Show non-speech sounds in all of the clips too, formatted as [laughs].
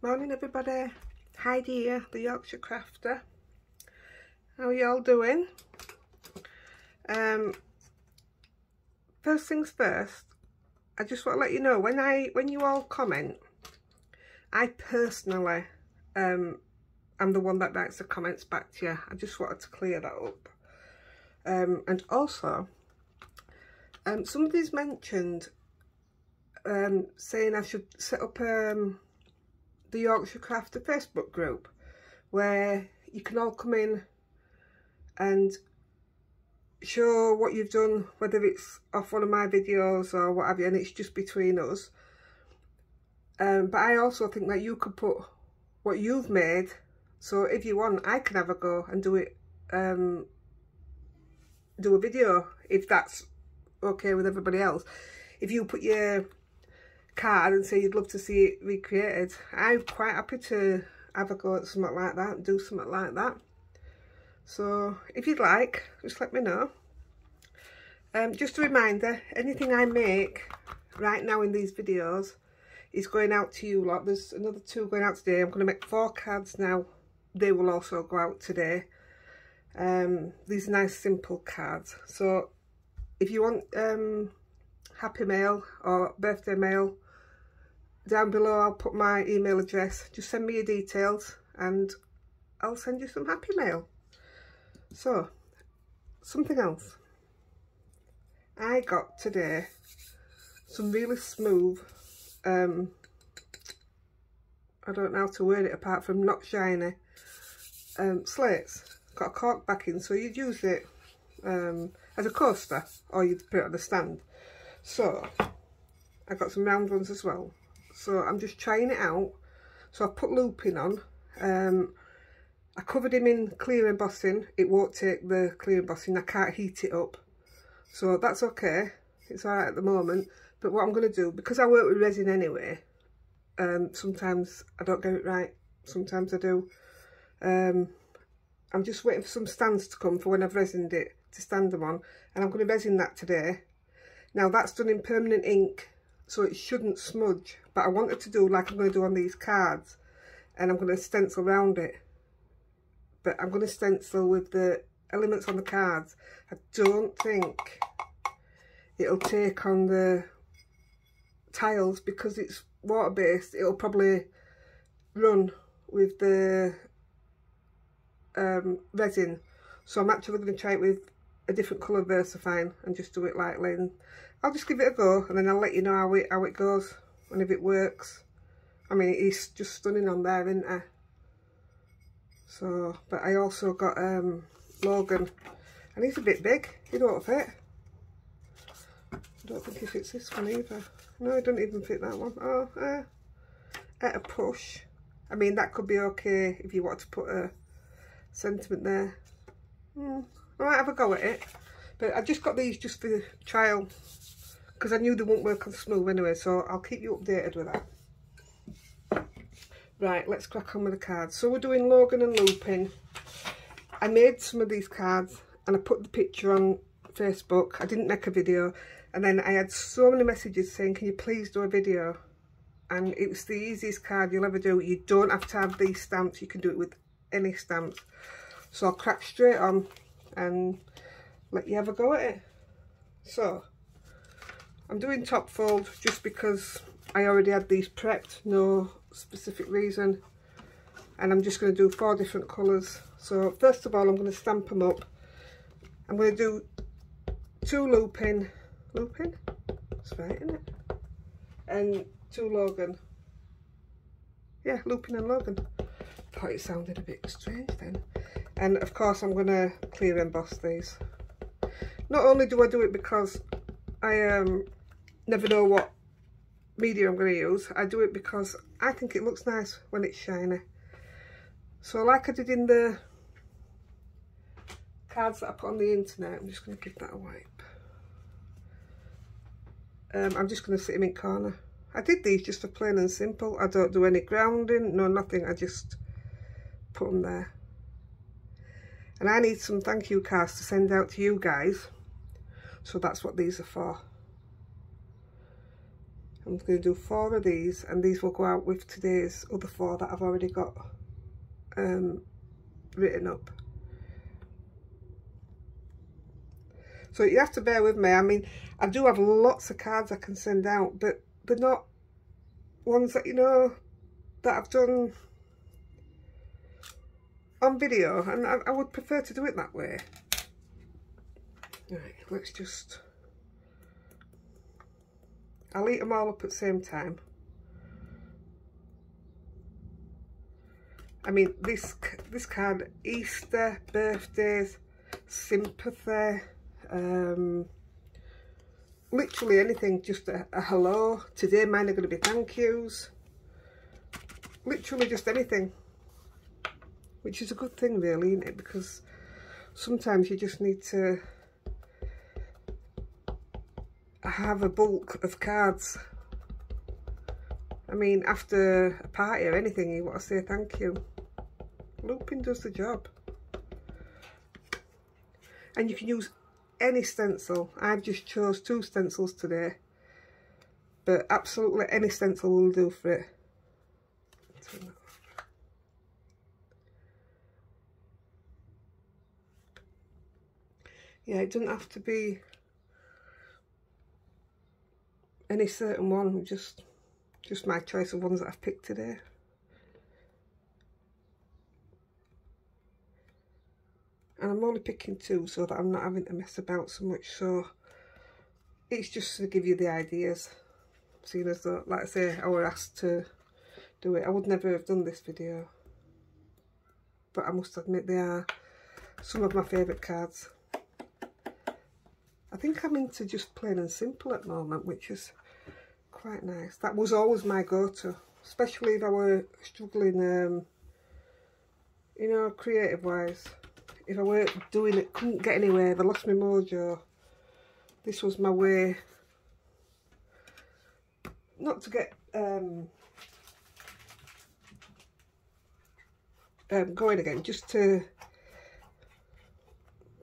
Morning everybody. Heidi here, the Yorkshire Crafter. How are you all doing? Um, first things first, I just want to let you know when I when you all comment, I personally um am the one that writes the comments back to you. I just wanted to clear that up. Um, and also, um, somebody's mentioned um, saying I should set up um, the Yorkshire Crafter Facebook group where you can all come in and show what you've done, whether it's off one of my videos or what have you, and it's just between us. Um, but I also think that you could put what you've made, so if you want, I can have a go and do it, um, do a video, if that's okay with everybody else. If you put your card and say you'd love to see it recreated, I'm quite happy to have a go at something like that and do something like that. So if you'd like, just let me know. Um, just a reminder, anything I make right now in these videos is going out to you lot. There's another two going out today. I'm going to make four cards now. They will also go out today. Um, these nice simple cards. So if you want um, happy mail or birthday mail, down below I'll put my email address. Just send me your details and I'll send you some happy mail. So, something else. I got today some really smooth, um, I don't know how to word it apart from not shiny, um, slates. Got a cork backing, so you'd use it um, as a coaster or you'd put it on the stand. So, I got some round ones as well. So I'm just trying it out. So I put Lupin on. Um, I covered him in clear embossing. It won't take the clear embossing. I can't heat it up. So that's okay. It's alright at the moment. But what I'm going to do, because I work with resin anyway, um, sometimes I don't get it right. Sometimes I do. Um, I'm just waiting for some stands to come for when I've resined it to stand them on. And I'm going to resin that today. Now that's done in permanent ink so it shouldn't smudge but I wanted to do like I'm going to do on these cards and I'm going to stencil around it. But I'm going to stencil with the elements on the cards. I don't think it'll take on the tiles because it's water based it'll probably run with the um, resin. So I'm actually going to try it with a different colour VersaFine and just do it lightly. And I'll just give it a go and then I'll let you know how it, how it goes and if it works. I mean, he's just stunning on there, isn't he? So, but I also got um, Logan and he's a bit big. He don't fit. I don't think he fits this one either. No, he doesn't even fit that one. Oh, uh, at a push. I mean, that could be okay if you want to put a sentiment there. Hmm, I might have a go at it. But I just got these just for the trial because I knew they wouldn't work on smooth anyway so I'll keep you updated with that. Right let's crack on with the cards. So we're doing Logan and Lupin I made some of these cards and I put the picture on Facebook. I didn't make a video. And then I had so many messages saying can you please do a video? And it was the easiest card you'll ever do. You don't have to have these stamps. You can do it with any stamps so I'll crack straight on and let you have a go at it. So I'm doing top fold just because I already had these prepped, no specific reason. And I'm just going to do four different colours. So first of all, I'm going to stamp them up. I'm going to do two Lupin, Lupin? That's right, isn't it? And two Logan. Yeah, Lupin and Logan. Thought it sounded a bit strange then. And of course, I'm going to clear emboss these. Not only do I do it because I um, never know what media I'm going to use. I do it because I think it looks nice when it's shiny. So like I did in the cards that I put on the internet, I'm just going to give that a wipe. Um, I'm just going to sit them in corner. I did these just for plain and simple. I don't do any grounding, no nothing. I just put them there. And I need some thank you cards to send out to you guys. So that's what these are for. I'm going to do four of these and these will go out with today's other four that I've already got um, written up. So you have to bear with me. I mean, I do have lots of cards I can send out, but they're not ones that, you know, that I've done on video. And I, I would prefer to do it that way. Right, let's just... I'll eat them all up at the same time. I mean, this this card, Easter, birthdays, sympathy, um, literally anything, just a, a hello. Today mine are going to be thank yous. Literally just anything. Which is a good thing really, isn't it? Because sometimes you just need to have a bulk of cards. I mean, after a party or anything, you want to say thank you. Lupin does the job. And you can use any stencil. I've just chose two stencils today. But absolutely any stencil will do for it. Yeah, it doesn't have to be any certain one, just just my choice of ones that I've picked today. And I'm only picking two so that I'm not having to mess about so much, so it's just to give you the ideas. Seeing as though, like I say, I were asked to do it. I would never have done this video. But I must admit they are some of my favourite cards. I think I'm into just plain and simple at the moment, which is quite nice. That was always my go-to, especially if I were struggling, um, you know, creative-wise. If I weren't doing it, couldn't get anywhere, if I lost my mojo, this was my way. Not to get um, um, going again, just to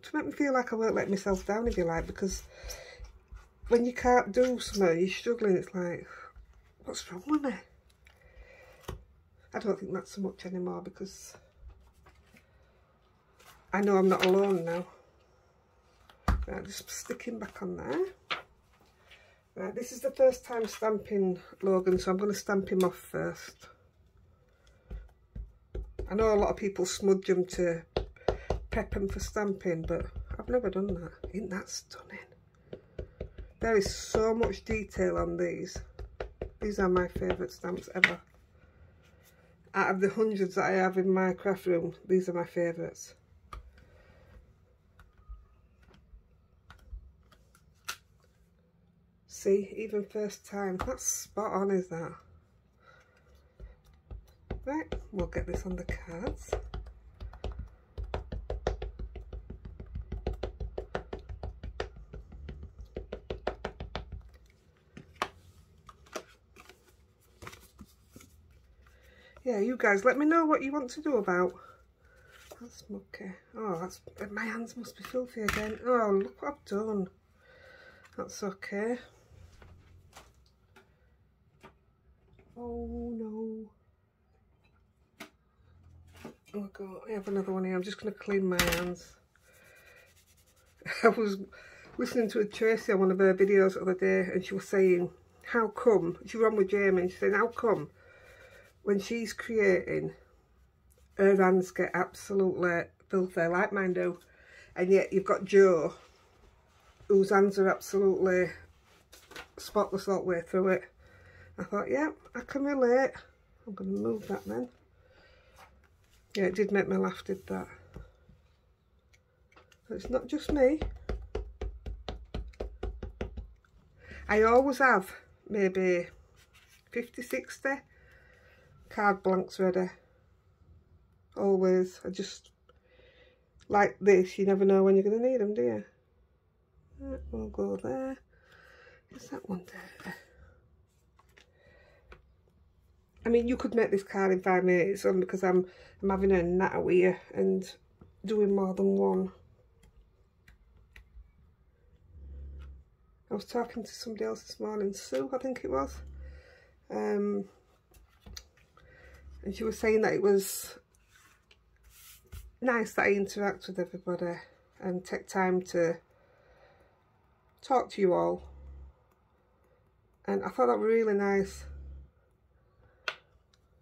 to make me feel like I won't let myself down, if you like, because when you can't do something, you're struggling, it's like, what's wrong with me? I don't think that's so much anymore because I know I'm not alone now. Right, just sticking back on there. Right, this is the first time stamping Logan, so I'm going to stamp him off first. I know a lot of people smudge them to prep them for stamping, but I've never done that. Isn't that stunning? There is so much detail on these. These are my favourite stamps ever. Out of the hundreds that I have in my craft room, these are my favourites. See, even first time, that's spot on, is that? Right, we'll get this on the cards. Yeah, you guys, let me know what you want to do about. That's mucky. Oh, that's my hands must be filthy again. Oh, look what I've done. That's okay. Oh no. Oh god, I have another one here. I'm just going to clean my hands. [laughs] I was listening to a Tracy on one of her videos the other day and she was saying, how come, she on with Jamie and she said, how come when she's creating, her hands get absolutely filthy, like mine do. And yet you've got Joe, whose hands are absolutely spotless all the way through it. I thought, yeah, I can relate. I'm going to move that then. Yeah, it did make me laugh, did that. But it's not just me. I always have maybe 50, 60 card blanks ready. Always. I just, like this, you never know when you're going to need them, do you? Right, we'll go there. Is that one there? I mean, you could make this card in five minutes only because I'm, I'm having a natter with and doing more than one. I was talking to somebody else this morning, Sue, I think it was, Um, and she was saying that it was nice that I interact with everybody and take time to talk to you all. And I thought that was really nice.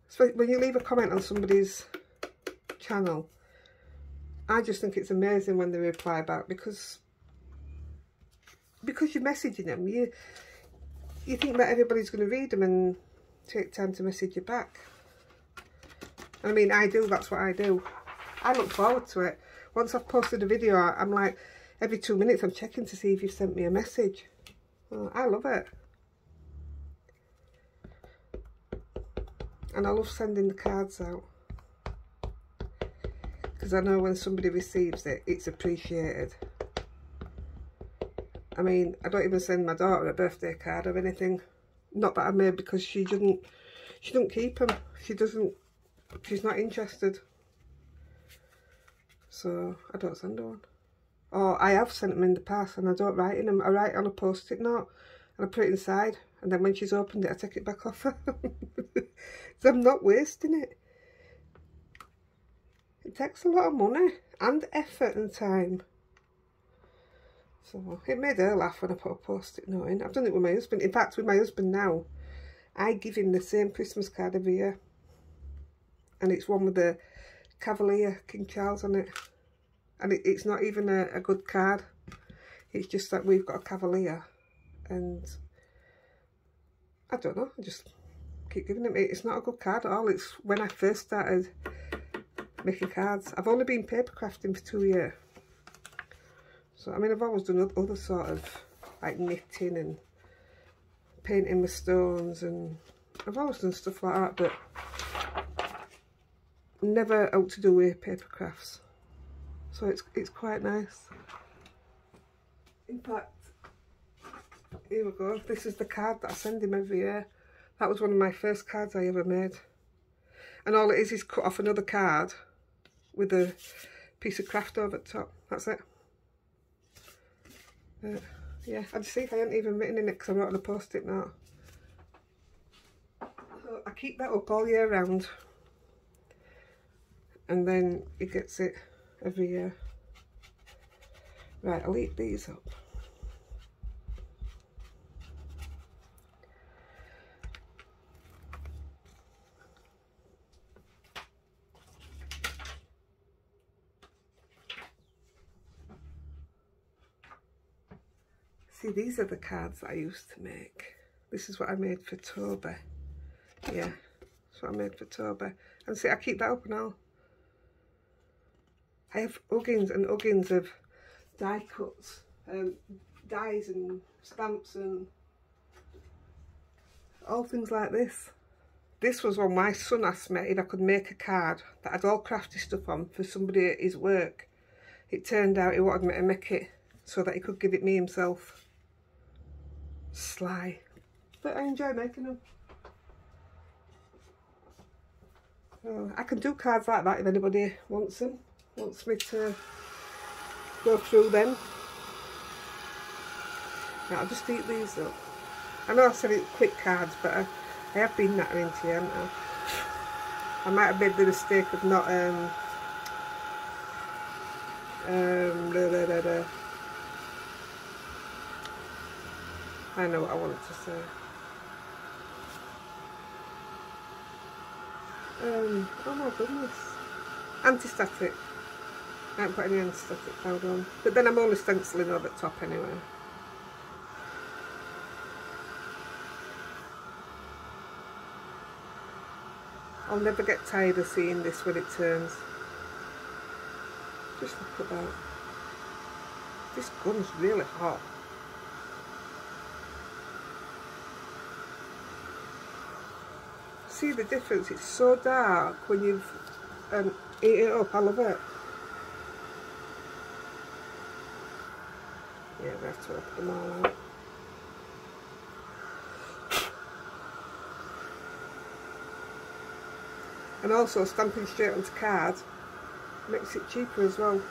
So when you leave a comment on somebody's channel, I just think it's amazing when they reply back because because you're messaging them, you you think that everybody's going to read them and take time to message you back. I mean, I do, that's what I do. I look forward to it. Once I've posted a video, I'm like, every two minutes I'm checking to see if you've sent me a message. Oh, I love it. And I love sending the cards out. Because I know when somebody receives it, it's appreciated. I mean, I don't even send my daughter a birthday card or anything. Not that I made because she doesn't, she doesn't keep them. She doesn't, she's not interested. So I don't send her one. Or I have sent them in the past and I don't write in them. I write on a post-it note and I put it inside. And then when she's opened it, I take it back off [laughs] her. so I'm not wasting it. It takes a lot of money and effort and time. So it made her laugh when I put a post-it note in. I've done it with my husband. In fact, with my husband now, I give him the same Christmas card every year. And it's one with the Cavalier King Charles on it. And it, it's not even a, a good card. It's just that we've got a Cavalier. And I don't know, I just keep giving it. It's not a good card at all. It's when I first started making cards. I've only been paper crafting for two years. So, I mean, I've always done other sort of, like, knitting and painting with stones, and I've always done stuff like that, but never out to do with paper crafts. So it's, it's quite nice. In fact, here we go. This is the card that I send him every year. That was one of my first cards I ever made. And all it is is cut off another card with a piece of craft over the top. That's it. Uh, yeah, just see if I hadn't even written in it because I wrote on a post-it note. So I keep that up all year round. And then he gets it every year. Right, I'll eat these up. See, these are the cards I used to make. This is what I made for Toby. Yeah, that's what I made for Toby. And see, I keep that up now. I have uggins and uggins of die cuts, um, dies and stamps and all things like this. This was when my son asked me if I could make a card that had all crafty stuff on for somebody at his work. It turned out he wanted me to make it so that he could give it me himself sly. But I enjoy making them. So I can do cards like that if anybody wants them, wants me to go through them. Now I'll just eat these up. I know I said it's quick cards, but I, I have been that into you, I? I might have made the mistake of not um um I know what I wanted to say. Um, oh my goodness. Anti-static. I haven't put any anti-static powder on. But then I'm only stenciling over the top anyway. I'll never get tired of seeing this when it turns. Just look at that. This gun's really hot. see the difference. It's so dark when you've um, eat it up. I love it. Yeah, we have to open them all out. And also stamping straight onto card makes it cheaper as well.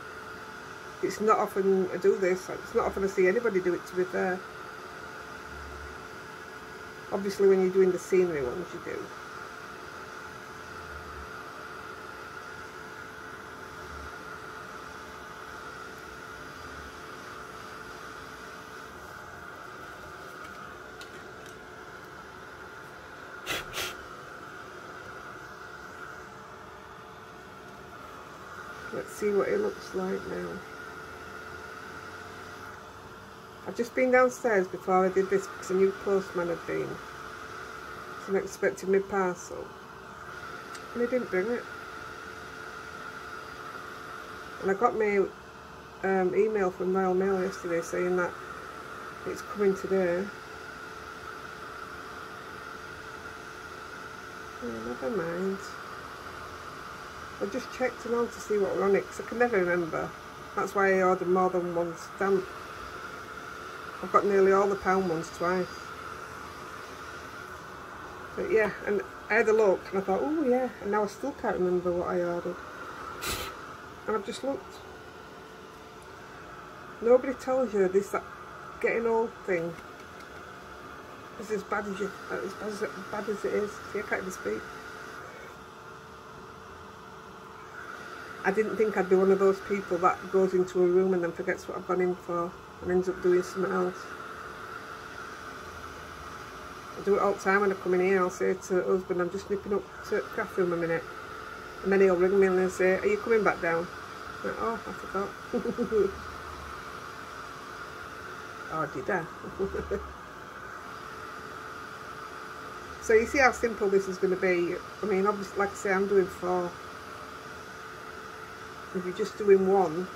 It's not often I do this, it's not often I see anybody do it to be fair. Obviously when you're doing the scenery ones you do. Let's see what it looks like now. I've just been downstairs before I did this because a new postman had been. So I expected my parcel. And he didn't bring it. And I got my um, email from Royal Mail yesterday saying that it's coming today. Oh, never mind. I just checked them all to see what were on it because I can never remember. That's why I ordered more than one stamp. I've got nearly all the pound ones twice. But yeah, and I had a look and I thought, oh yeah, and now I still can't remember what I ordered. And I've just looked. Nobody tells you this that getting old thing is as bad as you as bad as, bad as it is. See, I can't even speak. I didn't think I'd be one of those people that goes into a room and then forgets what I've gone in for and ends up doing something else. I do it all the time when I come in here, I'll say to the husband, I'm just nipping up to the craft room a minute. And then he'll ring me and say, are you coming back down? I'm like, oh, I forgot. [laughs] oh, did I? [laughs] so you see how simple this is going to be. I mean, obviously, like I say, I'm doing four if you're just doing one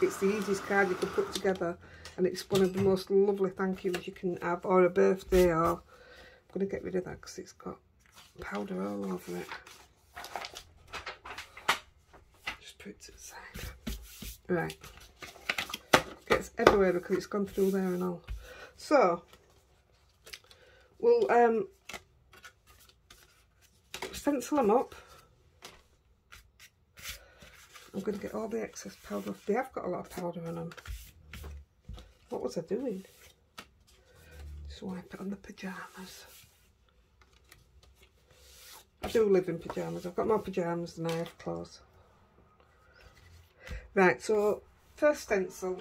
it's the easiest card you can put together and it's one of the most lovely thank yous you can have or a birthday or I'm going to get rid of that because it's got powder all over it. Just put it to the side. Right. Gets everywhere because it's gone through there and all. So we'll um stencil them up I'm going to get all the excess powder off. They have got a lot of powder on them. What was I doing? Just wipe it on the pyjamas. I do live in pyjamas. I've got more pyjamas than I have clothes. Right, so first stencil.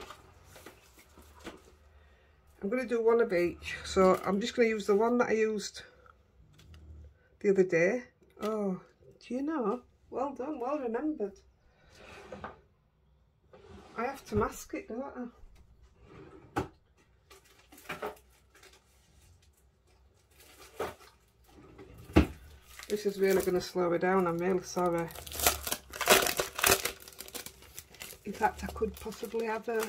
I'm going to do one of each. So I'm just going to use the one that I used the other day. Oh, do you know? Well done, well remembered. I have to mask it, don't I? This is really going to slow it down, I'm really sorry. In fact, I could possibly have a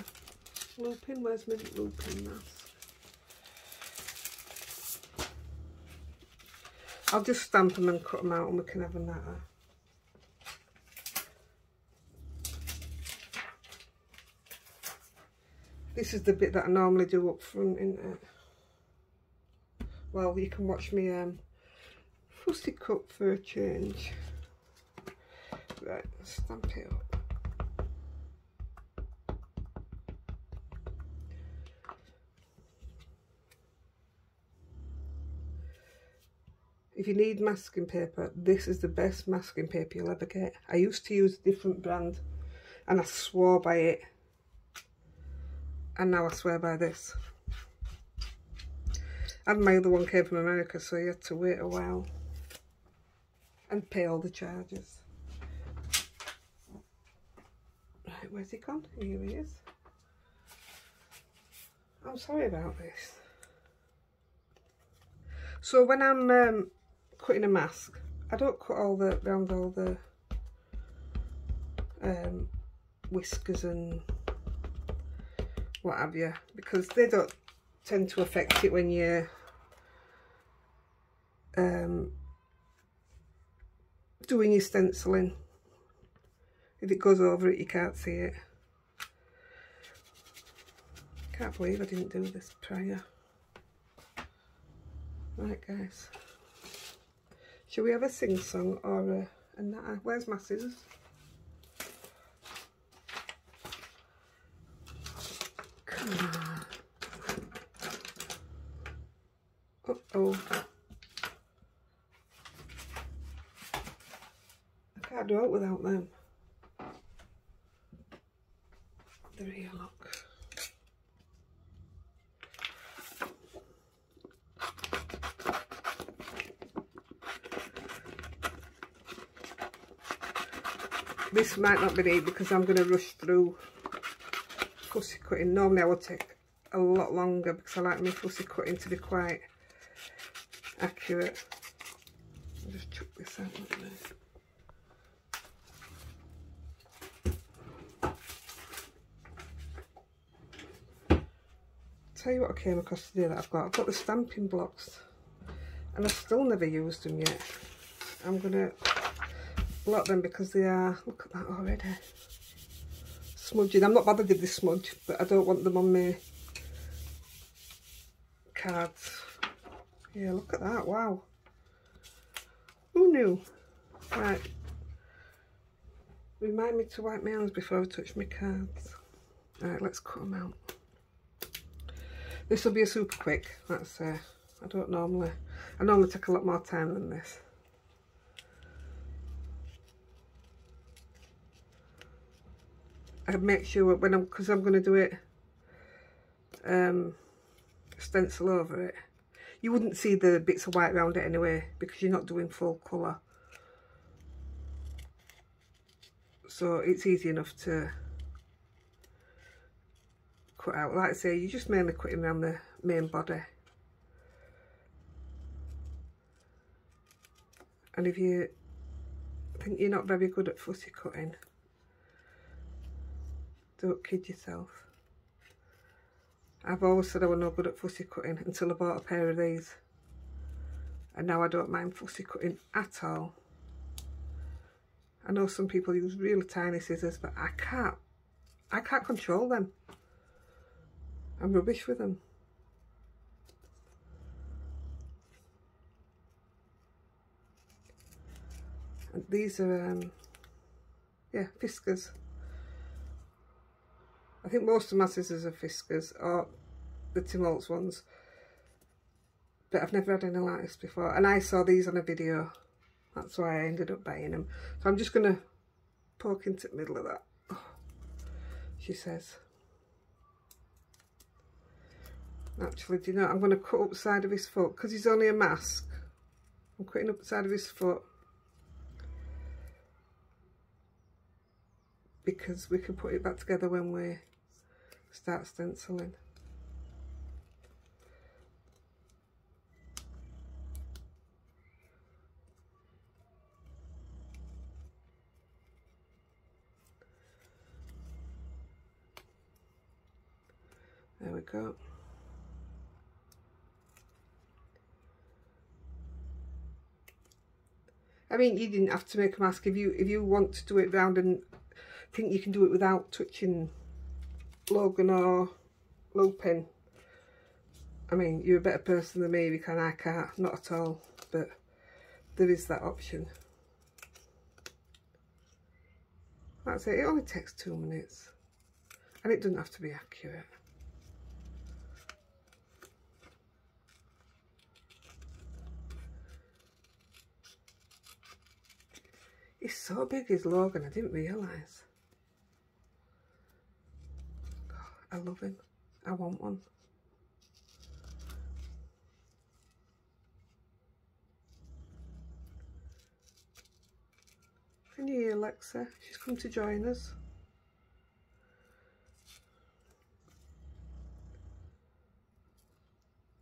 Lupin. Where's my Lupin mask? I'll just stamp them and cut them out and we can have a natter. This is the bit that I normally do up front, isn't it? Well, you can watch me um, fussy cut for a change. Right, stamp it up. If you need masking paper, this is the best masking paper you'll ever get. I used to use a different brand and I swore by it and now I swear by this. And my other one came from America, so you had to wait a while and pay all the charges. Right, where's he gone? Here he is. I'm sorry about this. So when I'm um, cutting a mask, I don't cut all the around all the um, whiskers and what have you because they don't tend to affect it when you're um, doing your stenciling. If it goes over it you can't see it. Can't believe I didn't do this prior. Right guys. Shall we have a sing song or a, a natter where's my scissors I can't do it without them. They're here, look. This might not be neat because I'm going to rush through fussy cutting. Normally I would take a lot longer because I like my fussy cutting to be quite accurate. I'll just chuck this out Tell you what I came across today that I've got. I've got the stamping blocks and I've still never used them yet. I'm going to block them because they are, look at that already, smudging. I'm not bothered with the smudge, but I don't want them on my cards. Yeah, look at that, wow. Who knew? Right. Remind me to wipe my hands before I touch my cards. Alright, let's cut them out. This will be a super quick, that's uh, I don't normally, I normally take a lot more time than this. I make sure when I'm because I'm going to do it um, stencil over it you wouldn't see the bits of white around it anyway because you're not doing full colour. So it's easy enough to cut out. Like I say you're just mainly cutting around the main body. And if you think you're not very good at fussy cutting don't kid yourself. I've always said I was no good at fussy cutting until I bought a pair of these. And now I don't mind fussy cutting at all. I know some people use really tiny scissors, but I can't. I can't control them. I'm rubbish with them. And these are, um, yeah, Fiskars. I think most of my scissors are Fiskars or the Tim Holtz ones. But I've never had any like this before. And I saw these on a video. That's why I ended up buying them. So I'm just going to poke into the middle of that. She says. Actually, do you know, I'm going to cut up the side of his foot because he's only a mask. I'm cutting up the side of his foot. Because we can put it back together when we start stenciling. There we go. I mean, you didn't have to make a mask if you if you want to do it round and think you can do it without touching Logan or Lupin. I mean, you're a better person than me because I can't, not at all, but there is that option. That's it, it only takes two minutes and it doesn't have to be accurate. He's so big, his Logan, I didn't realise. I love him. I want one. Can you hear Alexa? She's come to join us.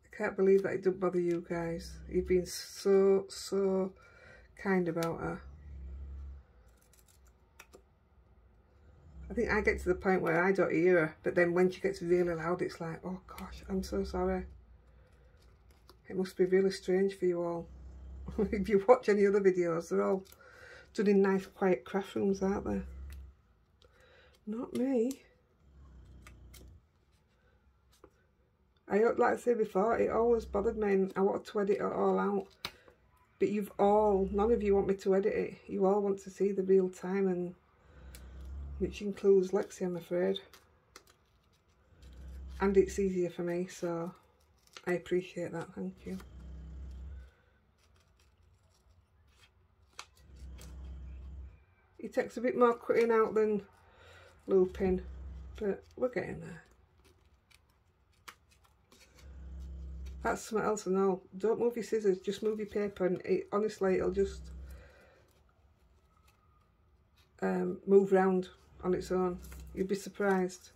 I can't believe that it didn't bother you guys. You've been so, so kind about her. I think I get to the point where I don't hear her, but then when she gets really loud, it's like, oh gosh, I'm so sorry. It must be really strange for you all. [laughs] if you watch any other videos, they're all done in nice quiet craft rooms, aren't they? Not me. I like I said before, it always bothered me and I wanted to edit it all out. But you've all, none of you want me to edit it. You all want to see the real time and which includes Lexi, I'm afraid. And it's easier for me, so I appreciate that, thank you. It takes a bit more cutting out than Lupin, but we're getting there. That's something else and all. Don't move your scissors, just move your paper and it, honestly it'll just um, move round on its own. You'd be surprised.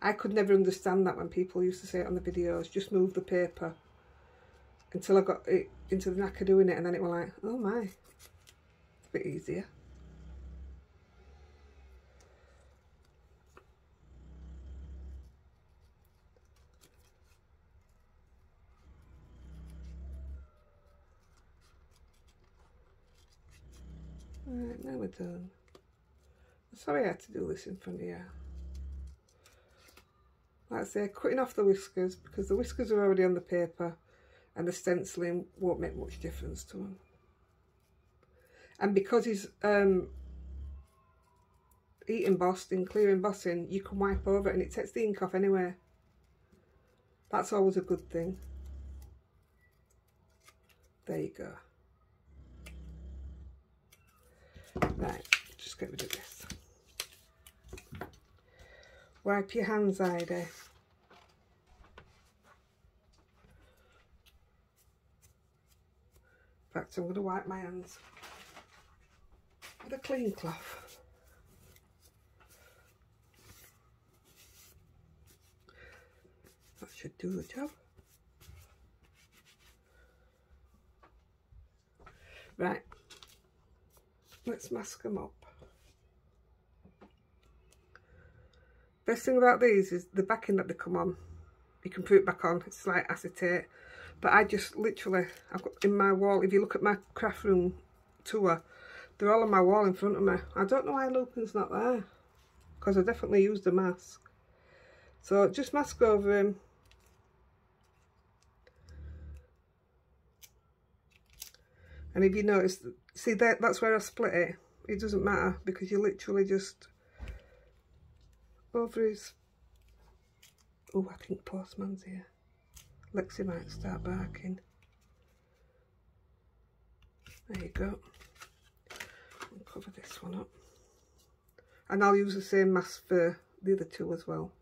I could never understand that when people used to say it on the videos, just move the paper until I got it into the knack of doing it and then it was like, oh my, it's a bit easier. Right, now we're done. Sorry I had to do this in front of you. Like I say, cutting off the whiskers because the whiskers are already on the paper and the stenciling won't make much difference to them. And because he's um, heat embossed in clear embossing, you can wipe over it and it takes the ink off anyway. That's always a good thing. There you go. Right, just get rid of this. Wipe your hands, Heidi. In fact, I'm going to wipe my hands with a clean cloth. That should do the job. Right, let's mask them up. Best thing about these is the backing that they come on. You can put it back on, it's like acetate. But I just literally, I've got in my wall, if you look at my craft room tour, they're all on my wall in front of me. I don't know why Lupin's not there. Because I definitely used a mask. So just mask over him. And if you notice, see that that's where I split it. It doesn't matter because you literally just over his... Oh, I think postman's here. Lexi might start barking. There you go. I'll cover this one up. And I'll use the same mask for the other two as well.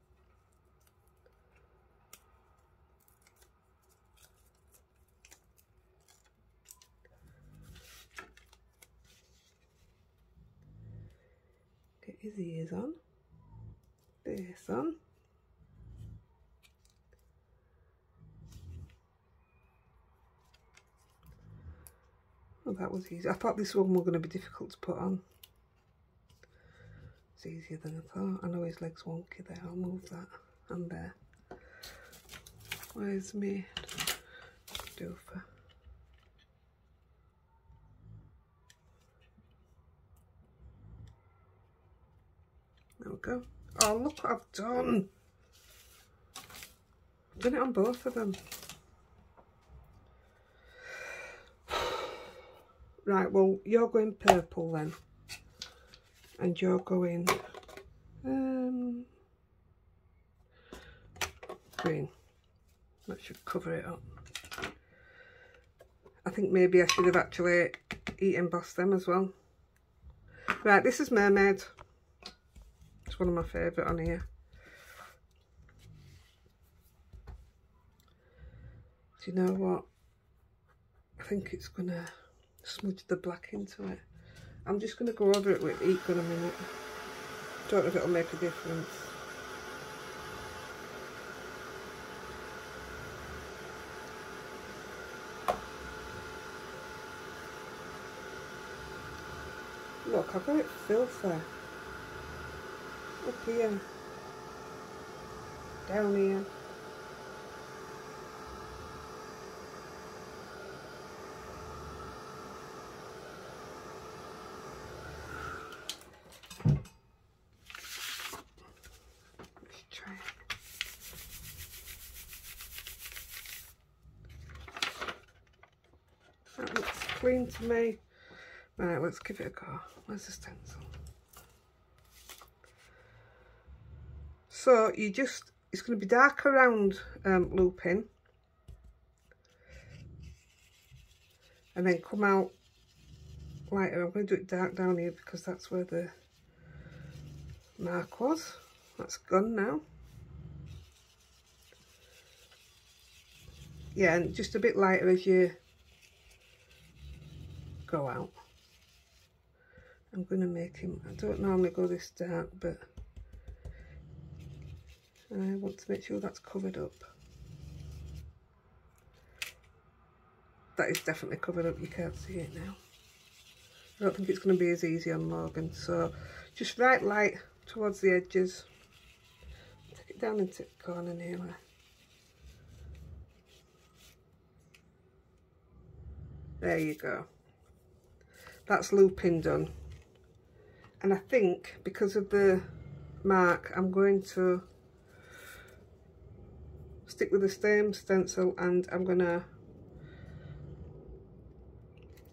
Get his ears on this on. Oh, that was easy. I thought this one was going to be difficult to put on. It's easier than I thought. I know his leg's wonky there. I'll move that. And there. Where's me doofer? There we go. Oh, look what I've done. I've done it on both of them. Right, well, you're going purple then. And you're going um, green. That should cover it up. I think maybe I should have actually eat embossed them as well. Right, this is Mermaid one of my favourite on here. Do you know what? I think it's going to smudge the black into it. I'm just going to go over it with ink in a minute. Don't know if it'll make a difference. Look, I've got it filthy up here, down here. Let's try. That looks clean to me. Right, let's give it a go. Where's the stencil? So you just, it's going to be dark around um, Lupin. And then come out lighter. I'm going to do it dark down here because that's where the mark was. That's gone now. Yeah, and just a bit lighter as you go out. I'm going to make him, I don't normally go this dark, but I want to make sure that's covered up. That is definitely covered up, you can't see it now. I don't think it's going to be as easy on Morgan, so just right light towards the edges. Take it down into the corner nearly. There you go. That's Lupin done. And I think because of the mark, I'm going to stick with the same stencil and I'm going to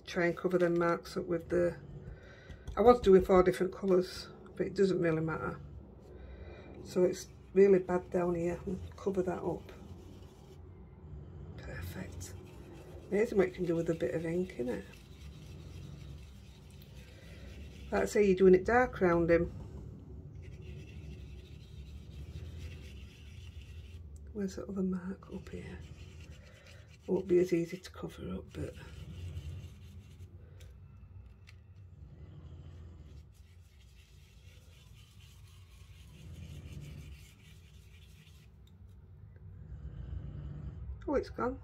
try and cover them marks up with the... I was doing four different colours, but it doesn't really matter. So it's really bad down here. Cover that up. Perfect. Amazing what you can do with a bit of ink in it. Like say, you're doing it dark around him. Where's the other mark up here? Won't be as easy to cover up, but Oh, it's gone.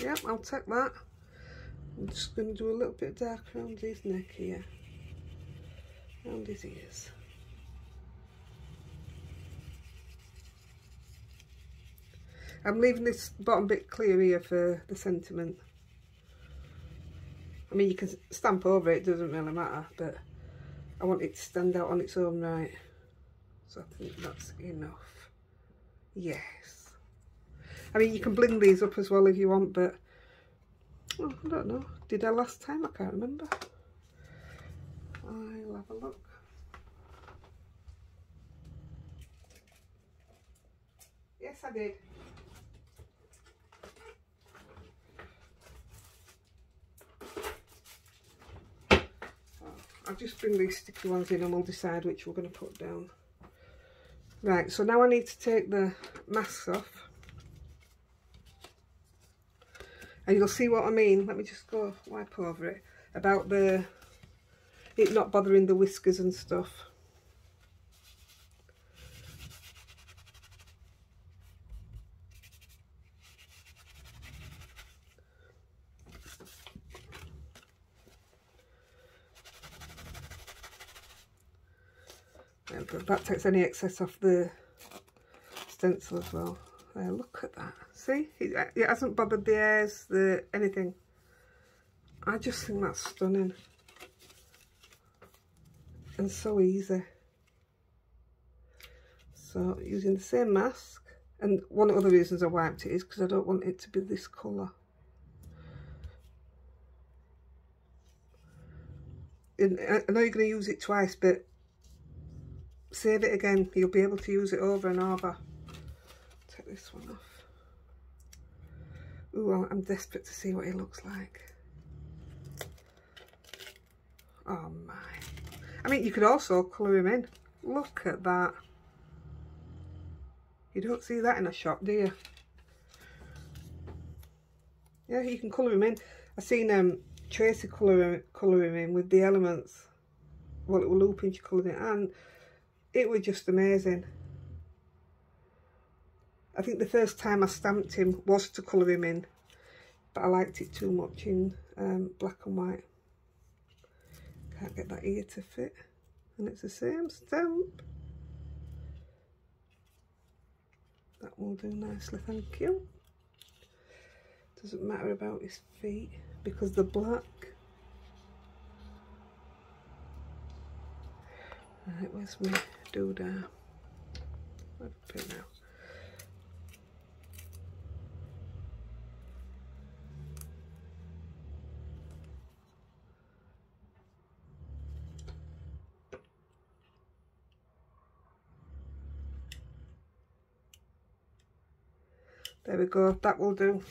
Yep, I'll take that. I'm just going to do a little bit dark around his neck here. Around his ears. I'm leaving this bottom bit clear here for the sentiment. I mean, you can stamp over it, it doesn't really matter, but I want it to stand out on its own right. So I think that's enough. Yes. I mean, you can bling these up as well if you want, but oh, I don't know. Did I last time? I can't remember. I'll have a look. Yes, I did. Oh, I'll just bring these sticky ones in and we'll decide which we're going to put down. Right, so now I need to take the masks off. and you'll see what I mean let me just go wipe over it about the it not bothering the whiskers and stuff that takes any excess off the stencil as well. There, look at that. See, it, it uh, hasn't bothered the hairs, the anything. I just think that's stunning. And so easy. So using the same mask. And one of the reasons I wiped it is because I don't want it to be this colour. And uh, I know you're going to use it twice, but save it again. You'll be able to use it over and over. Take this one off. Ooh, I'm desperate to see what he looks like. Oh my. I mean, you could also colour him in. Look at that. You don't see that in a shop, do you? Yeah, you can colour him in. I've seen um, Tracy colour, colour him in with the elements. Well, it was Lupin, she coloured it, and it was just amazing. I think the first time I stamped him was to colour him in, but I liked it too much in um, black and white. Can't get that ear to fit, and it's the same stamp. That will do nicely, thank you. Doesn't matter about his feet because they're black. Right, where's my doodah? I've put now. There we go, that will do.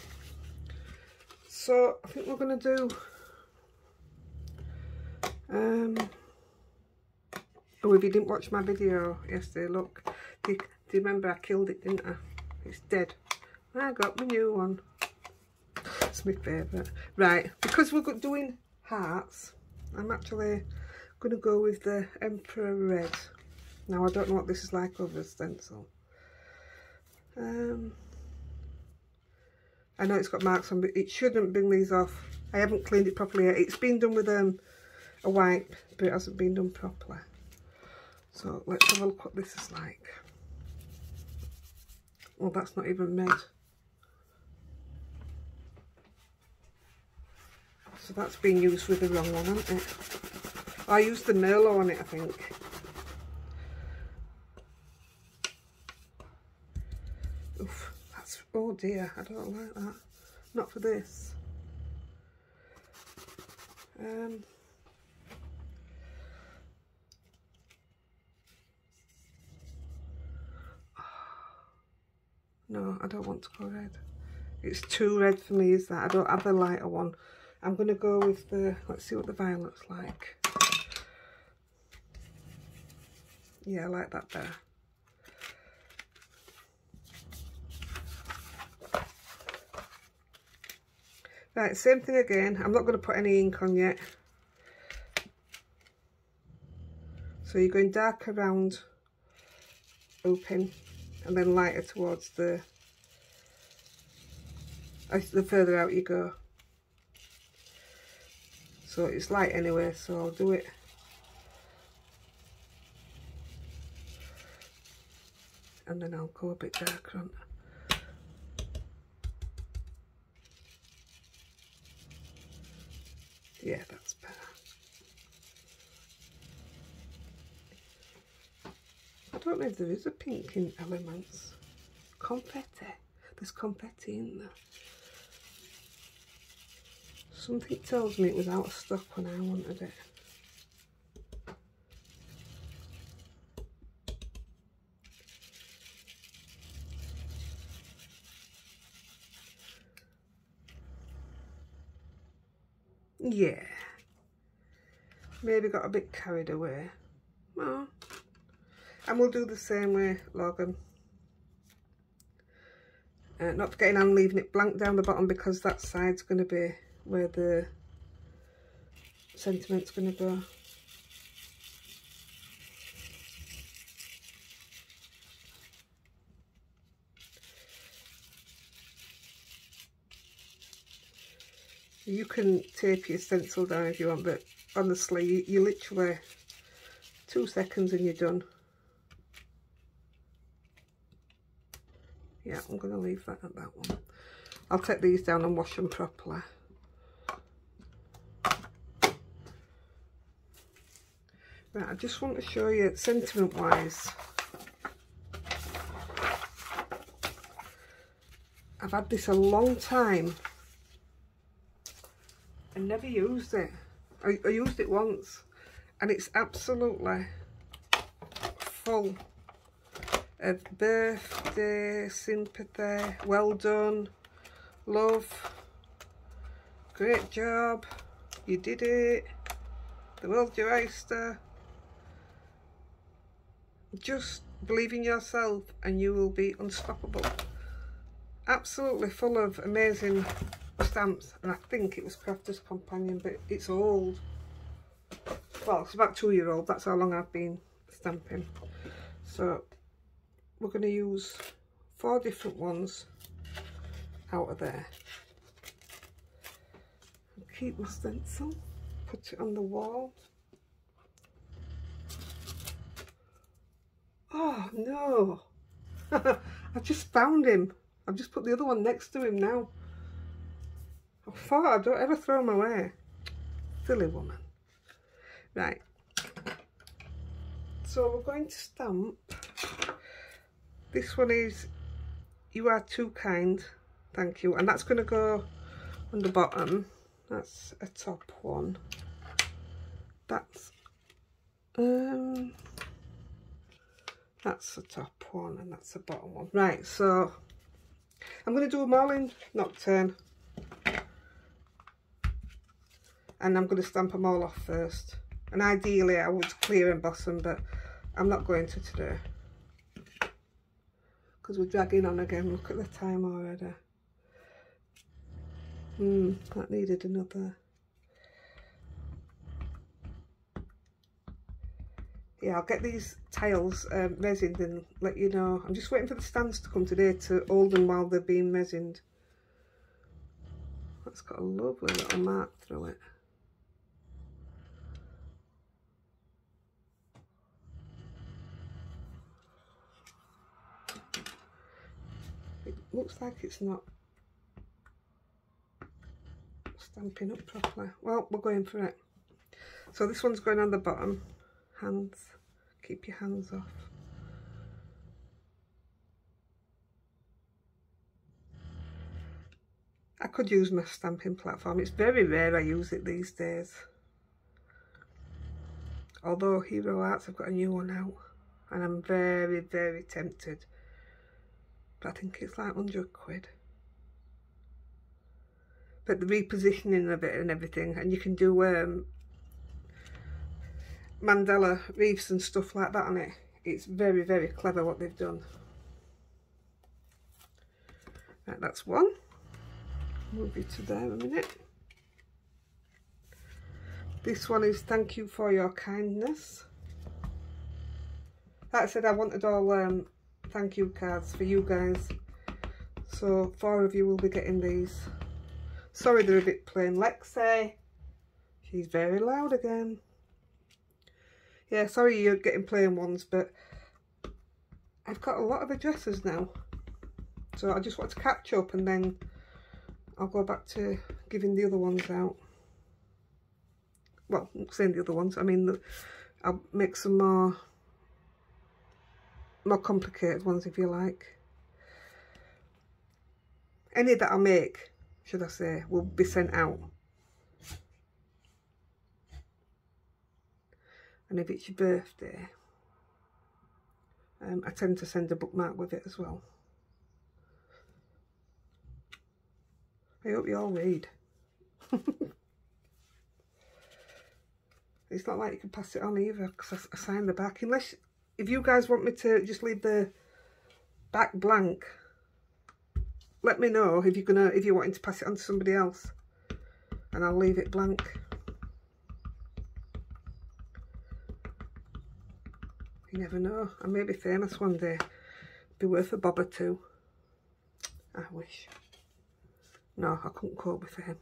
So I think we're going to do Um, if you didn't watch my video yesterday, look, do you, do you remember I killed it, didn't I? It's dead. I got my new one. It's my favourite. Right, because we're doing hearts, I'm actually going to go with the Emperor Red. Now, I don't know what this is like over a stencil. Um, I know it's got marks on, but it shouldn't bring these off. I haven't cleaned it properly yet. It's been done with um, a wipe, but it hasn't been done properly. So let's have a look what this is like. Well, that's not even made. So that's been used with the wrong one, hasn't it? I used the Merlot on it, I think. Oof, that's, oh dear, I don't like that. Not for this. Um, no, I don't want to go red. It's too red for me, is that? I don't have a lighter one. I'm going to go with the, let's see what the violet's like. Yeah, I like that there. Right, same thing again. I'm not going to put any ink on yet. So you're going dark around open and then lighter towards the the further out you go. So it's light anyway, so I'll do it and then I'll go a bit darker on Yeah, that's better. I don't know if there is a pink in Elements. Confetti. There's confetti in there. Something tells me it was out of stock when I wanted it. Yeah. Maybe got a bit carried away. Well, and we'll do the same way, Logan. Uh, not forgetting I'm leaving it blank down the bottom because that side's going to be where the sentiment's going to go. you can tape your stencil down if you want but honestly you, you literally two seconds and you're done yeah I'm going to leave that at that one. I'll take these down and wash them properly. Right I just want to show you sentiment wise I've had this a long time. I never used it. I, I used it once and it's absolutely full of birthday, sympathy, well done, love, great job, you did it, the world's your oyster. Just believe in yourself and you will be unstoppable. Absolutely full of amazing stamps and I think it was Crafter's Companion but it's old well it's about two year old that's how long I've been stamping so we're going to use four different ones out of there keep my stencil put it on the wall oh no [laughs] I just found him I've just put the other one next to him now I thought I don't ever throw him away. Silly woman. Right. So we're going to stamp. This one is You Are Too Kind. Thank you. And that's going to go on the bottom. That's a top one. That's um that's the top one and that's the bottom one. Right, so I'm going to do them all in Nocturne and I'm going to stamp them all off first And ideally I would clear emboss them, but I'm not going to today. Because we're dragging on again. Look at the time already. Hmm, that needed another. Yeah, I'll get these tiles um, resined and let you know. I'm just waiting for the stands to come today to hold them while they're being resined. That's got a lovely little mark through it. It looks like it's not stamping up properly. Well, we're going for it. So this one's going on the bottom. Hands. Keep your hands off. I could use my stamping platform. It's very rare I use it these days. Although Hero Arts have got a new one out. And I'm very, very tempted. I think it's like 100 quid. But the repositioning of it and everything. And you can do um, mandala reefs and stuff like that on it. It's very, very clever what they've done. Right, that's one move it to there a minute. This one is thank you for your kindness. That said, I wanted all um, thank you cards for you guys. So four of you will be getting these. Sorry they're a bit plain. Lexi, she's very loud again. Yeah, sorry you're getting plain ones, but I've got a lot of addresses now. So I just want to catch up and then I'll go back to giving the other ones out. Well, saying the other ones, I mean, I'll make some more, more complicated ones if you like. Any that I make, should I say, will be sent out. And if it's your birthday, um, I tend to send a bookmark with it as well. I hope you all read. [laughs] it's not like you can pass it on either because I, signed the back. Unless, if you guys want me to just leave the back blank, let me know if you're gonna, if you're wanting to pass it on to somebody else. And I'll leave it blank. You never know. I may be famous one day. Be worth a bob or two. I wish. No, I couldn't cope with him.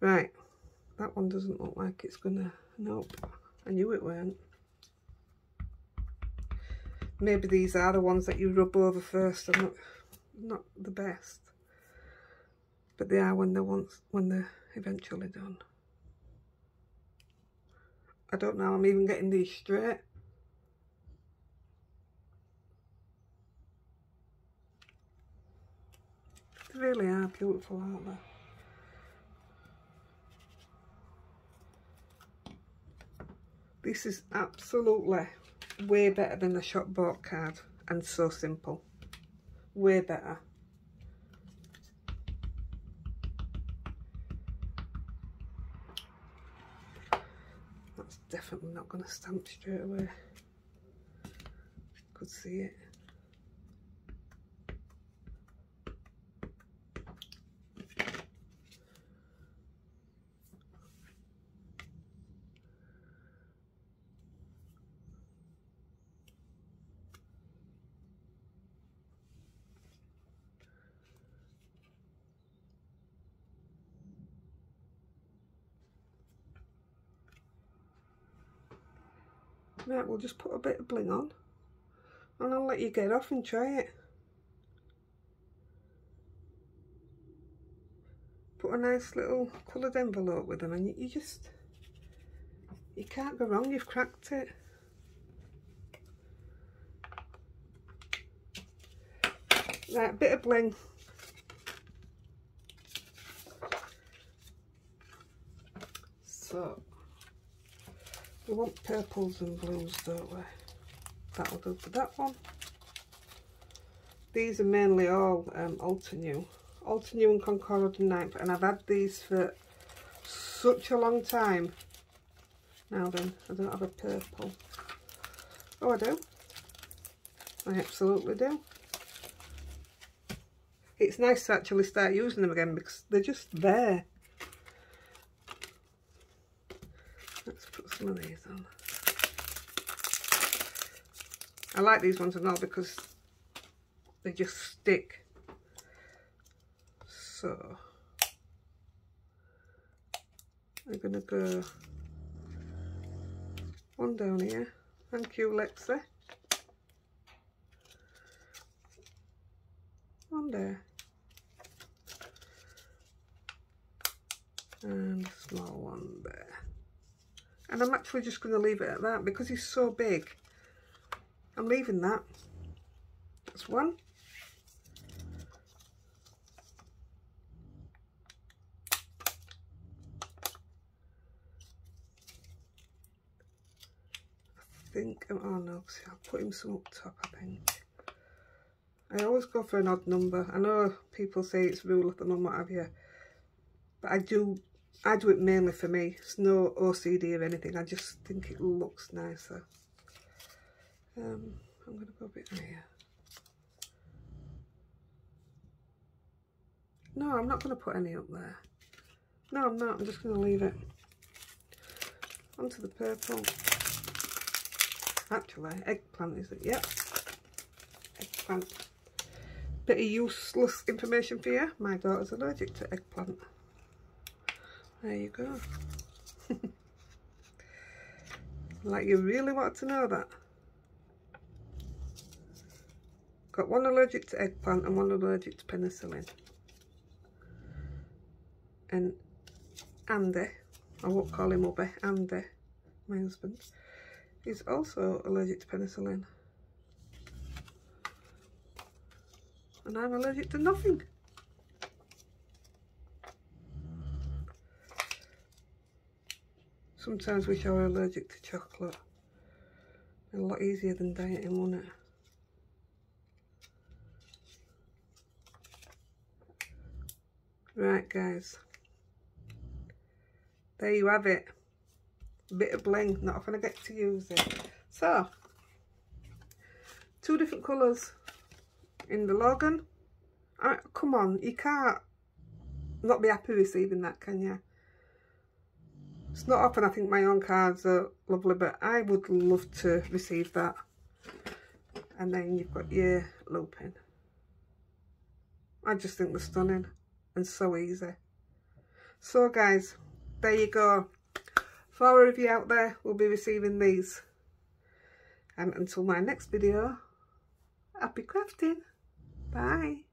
Right, that one doesn't look like it's gonna, nope, I knew it weren't. Maybe these are the ones that you rub over first, I'm not, not the best. But they are when they're once, when they're eventually done. I don't know, I'm even getting these straight. They really are beautiful, aren't they? This is absolutely way better than the shop bought card and so simple. Way better. That's definitely not going to stamp straight away. Could see it. Right, we'll just put a bit of bling on and I'll let you get off and try it. Put a nice little coloured envelope with them and you, just, you can't go wrong, you've cracked it. Right, a bit of bling. So, we want purples and blues, don't we? That'll do for that one. These are mainly all um, Altenew. Alter New and Concord and Ninth. And I've had these for such a long time. Now then, I don't have a purple. Oh, I do. I absolutely do. It's nice to actually start using them again because they're just there. Let's put some of these on. I like these ones and all because they just stick. So, I'm going to go one down here. Thank you, Lexi. One there. And a small one there. And I'm actually just going to leave it at that because he's so big. I'm leaving that. That's one. I think, oh, oh no, see, I'll put him some up top, I think. I always go for an odd number. I know people say it's rule of thumb and what have you, but I do, I do it mainly for me. It's no OCD or anything. I just think it looks nicer. Um, I'm going to go a bit higher. No, I'm not going to put any up there. No, I'm not. I'm just going to leave it. Onto the purple. Actually, eggplant is it? Yep. Eggplant. Bit of useless information for you. My daughter's allergic to eggplant. There you go. [laughs] like you really want to know that. Got one allergic to eggplant and one allergic to penicillin. And Andy, I won't call him Ubby, Andy, my husband, is also allergic to penicillin. And I'm allergic to nothing. Sometimes wish I were allergic to chocolate. A lot easier than dieting, wouldn't it? Right guys, there you have it. A bit of bling not often I get to use it. So two different colours in the Logan. I, come on you can't not be happy receiving that can you it's not often I think my own cards are lovely but I would love to receive that and then you've got your Lupin I just think they're stunning and so easy so guys there you go four of you out there will be receiving these. And until my next video, happy crafting. Bye.